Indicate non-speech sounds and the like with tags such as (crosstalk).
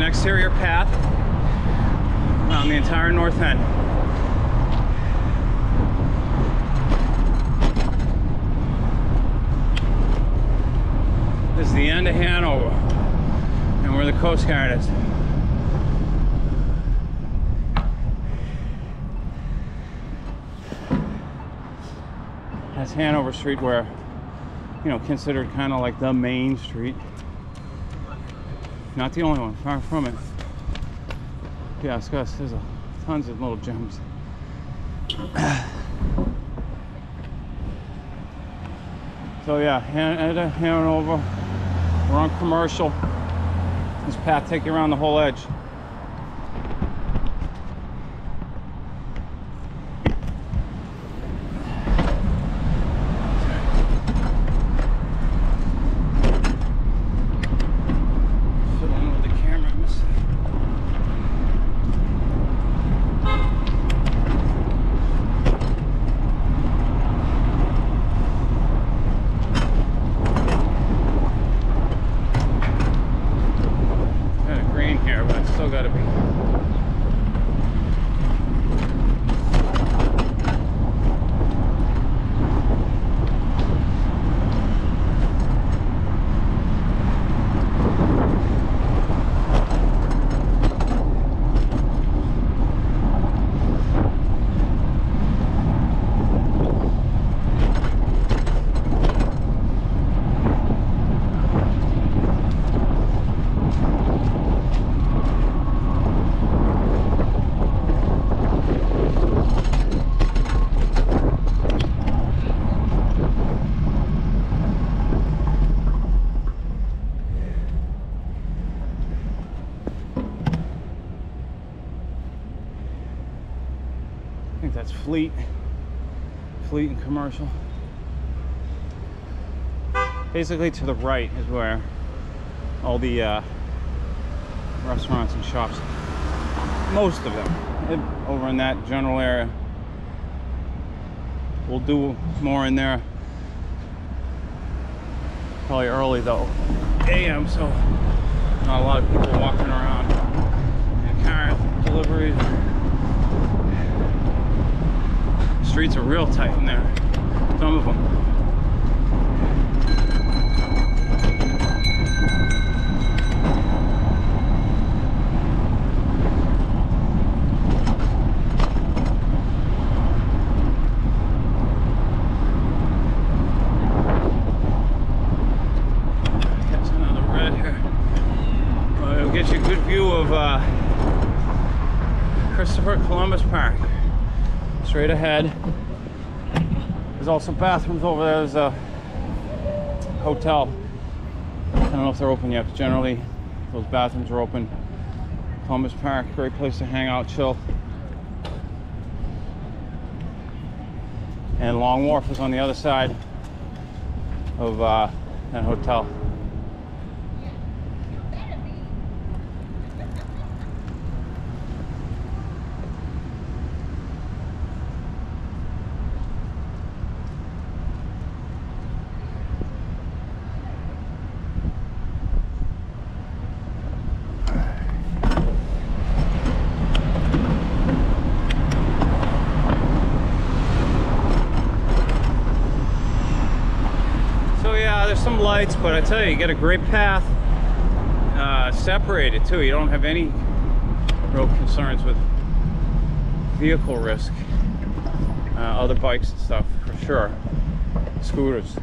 an exterior path around the entire north end. This is the end of Hanover and where the Coast Guard is. That's Hanover Street where, you know, considered kind of like the main street. Not the only one, far from it. Yeah, got, there's a, tons of little gems. (clears throat) So yeah, Han- at uh, Hanover, we're on commercial. This path take you around the whole edge. Fiddling with the camera, miss. Kind of green here, but it's still got to be. I think that's Fleet. Fleet and commercial. Basically, to the right is where all the uh, restaurants and shops, most of them, eh, over in that general area. We'll do more in there. Probably early though, AM, so not a lot of people walking around. And deliveries. Streets are real tight in there. Some of them. Catch another red here. Well, it'll get you a good view of uh, Christopher Columbus Park straight ahead. There's also bathrooms over there. There's a hotel. I don't know if they're open yet, but generally those bathrooms are open. Columbus Park, great place to hang out, chill. And Long Wharf is on the other side of uh, that hotel. So yeah, there's some lights, but I tell you, you get a great path uh, separated too. You don't have any real concerns with vehicle risk. Uh, other bikes and stuff, for sure. Scooters.